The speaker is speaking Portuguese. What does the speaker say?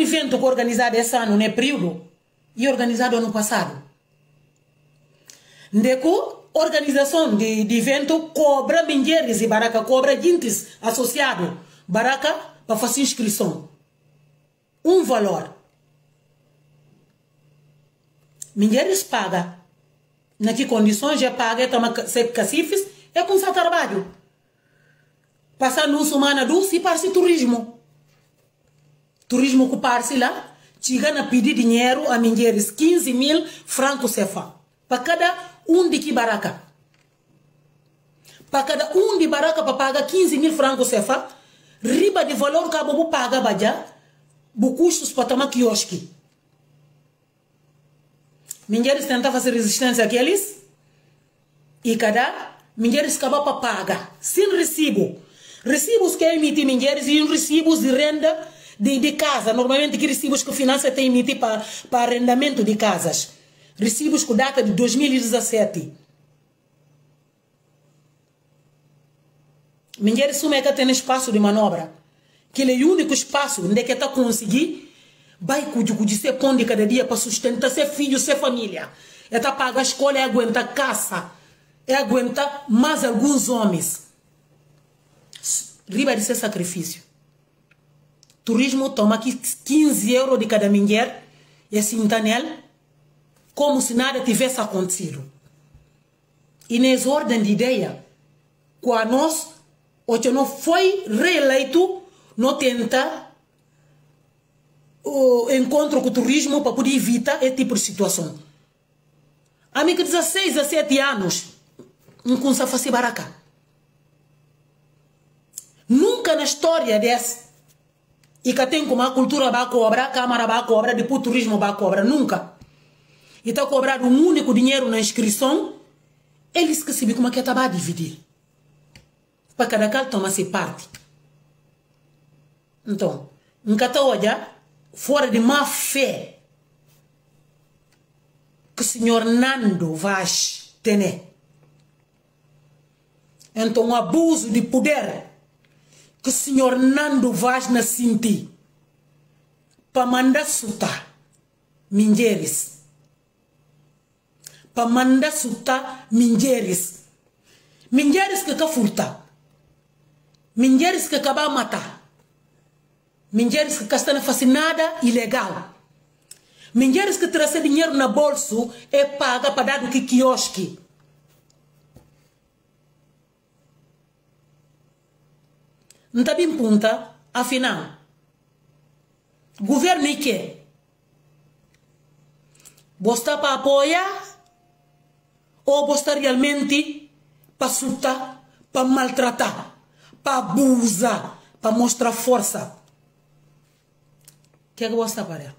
evento que organizado esse ano, né, período, e organizado ano passado. Ndeco, organização de, de evento cobra mulheres e baraka, cobra gente associado, baraka, para fazer inscrição. Um valor. Mulheres paga. Na que condições já paga, toma cacifes, é com seu trabalho. Passar uma semana dulce e para turismo. Turismo que parse lá, chega a pedir dinheiro a mulheres, 15 mil francos CFA. Para cada um de que baraca. Para cada um de baraca para pagar 15 mil francos CFA, riba de valor que bobo paga, baja, bu custos para tomar quiosque. Mulheres tentam fazer resistência àqueles e cada mulheres acaba para pagar, sem recibo. Recibos que emitem mulheres e recibos de renda de, de casa. Normalmente, que recibos que a finança tem emitir para, para arrendamento de casas. Recibos com data de 2017. Mulheres sumem que tem espaço de manobra. Que ele é o único espaço onde é que está conseguir vai cujo ser pão de cada dia para sustentar ser filho, ser família. É tá paga a escola, é aguentar caça, é aguentar mais alguns homens. Riba de ser sacrifício. Turismo toma aqui 15 euros de cada mulher e assim nele, como se nada tivesse acontecido. E nessa ordem de ideia, quando nós, hoje não foi reeleito, não tenta o encontro com o turismo para poder evitar esse tipo de situação. A mim que 16, 17 anos, não consegue fazer baraca. Nunca na história desse, e que tem como a cultura vai cobrar, a Câmara vai cobrar, depois o turismo vai cobrar, nunca. E está cobrado um único dinheiro na inscrição, eles que sabem como é que está a dividir. Para cada qual toma-se parte. Então, nunca está fora de má fé que o senhor Nando Vaz tem. Então, um abuso de poder que o senhor Nando Vaz na senti para mandar sutar mingeres. Para mandar sutar mingeres. Mingeres que ka furta. Mingeres que acaba matar. Mulheres que estão fazendo nada ilegal. Mulheres que trazem dinheiro na bolso é paga para dar do que quiosque. Está bem punta, afinal. Governo e que? Você para apoiar? Ou você realmente para sutar, para maltratar, para abusar, para mostrar força? que é que você para